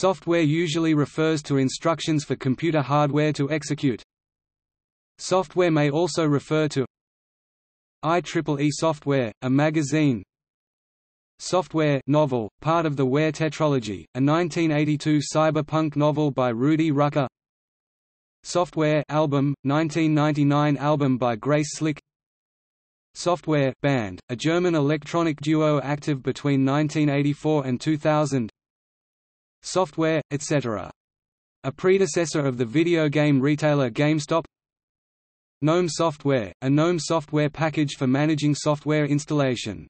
Software usually refers to instructions for computer hardware to execute. Software may also refer to IEEE Software, a magazine Software novel, part of the Ware tetralogy, a 1982 cyberpunk novel by Rudy Rucker Software album, 1999 album by Grace Slick Software band, a German electronic duo active between 1984 and 2000 Software, etc. A predecessor of the video game retailer GameStop GNOME Software, a GNOME software package for managing software installation